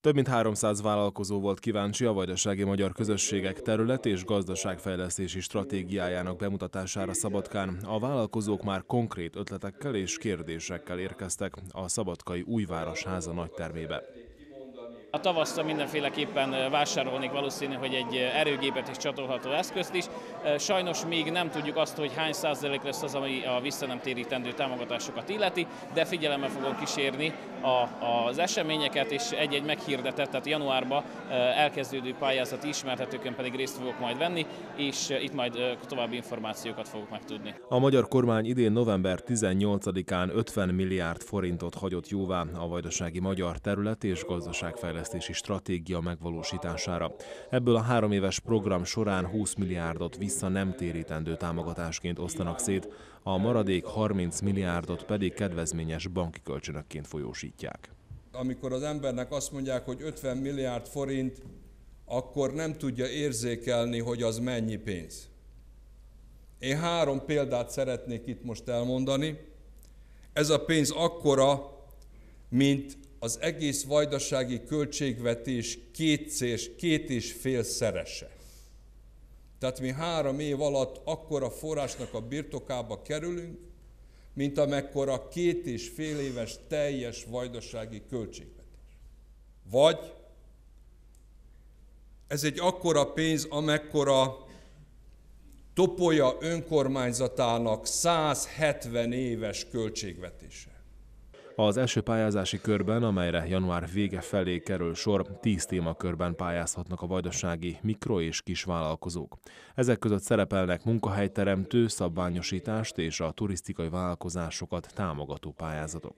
Több mint 300 vállalkozó volt kíváncsi a vajdasági magyar közösségek terület és gazdaságfejlesztési stratégiájának bemutatására Szabadkán. A vállalkozók már konkrét ötletekkel és kérdésekkel érkeztek a Szabadkai Újváros háza nagytermébe. A tavaszra mindenféleképpen vásárolnék valószínű, hogy egy erőgépet és csatolható eszközt is. Sajnos még nem tudjuk azt, hogy hány százalék lesz az, ami a visszanemtérítendő támogatásokat illeti, de figyelemmel fogom kísérni a, az eseményeket, és egy-egy meghirdetett, tehát januárban elkezdődő pályázati ismertetőkön pedig részt fogok majd venni, és itt majd további információkat fogok megtudni. A magyar kormány idén november 18-án 50 milliárd forintot hagyott jóvá a vajdasági magyar terület és gazdaságfejlesztés fejlesztési stratégia megvalósítására. Ebből a három éves program során 20 milliárdot vissza nem térítendő támogatásként osztanak szét, a maradék 30 milliárdot pedig kedvezményes banki kölcsönökként folyósítják. Amikor az embernek azt mondják, hogy 50 milliárd forint, akkor nem tudja érzékelni, hogy az mennyi pénz. Én három példát szeretnék itt most elmondani. Ez a pénz akkora, mint az egész vajdasági költségvetés kétszer, két és fél szerese. Tehát mi három év alatt akkora forrásnak a birtokába kerülünk, mint amekkora két és fél éves teljes vajdasági költségvetés. Vagy ez egy akkora pénz, amekkora Topolya önkormányzatának 170 éves költségvetése. Az első pályázási körben, amelyre január vége felé kerül sor, tíz témakörben pályázhatnak a vajdasági mikro- és kisvállalkozók. Ezek között szerepelnek munkahelyteremtő, szabványosítást és a turisztikai vállalkozásokat támogató pályázatok.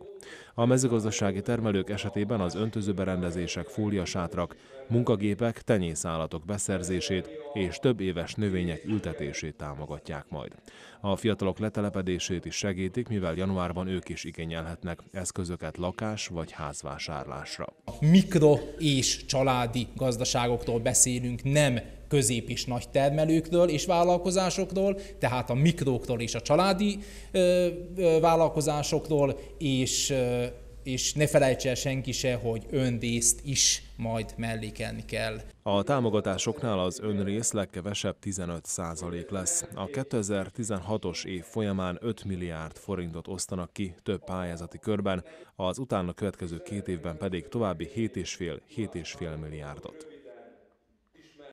A mezőgazdasági termelők esetében az öntözőberendezések, fóliasátrak, munkagépek, tenyészállatok beszerzését és több éves növények ültetését támogatják majd. A fiatalok letelepedését is segítik, mivel januárban ők is igényelhetnek eszközöket lakás vagy házvásárlásra. Mikro és családi gazdaságoktól beszélünk, nem közép és nagy termelőkről és vállalkozásokról, tehát a mikróktól és a családi ö, ö, vállalkozásokról, és ö, és ne felejts el senki se, hogy önrészt is majd mellékelni kell. A támogatásoknál az önrész legkevesebb 15 százalék lesz. A 2016-os év folyamán 5 milliárd forintot osztanak ki több pályázati körben, az utána következő két évben pedig további 7,5-7,5 milliárdot.